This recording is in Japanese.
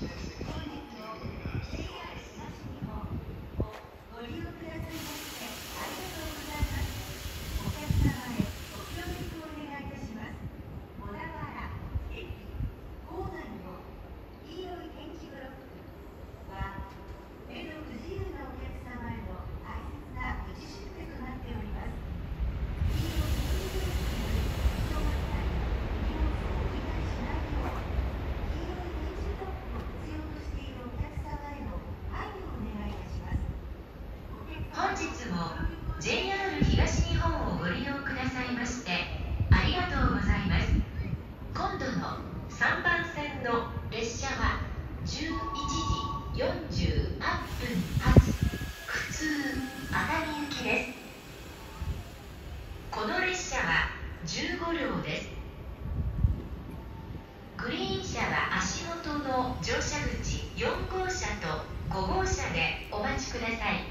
Thank you. JR 東日本をご利用くださいましてありがとうございます。今度の3番線の列車は11時48分発普通熱海行きです。この列車は15両です。グリーン車は足元の乗車口4号車と5号車でお待ちください。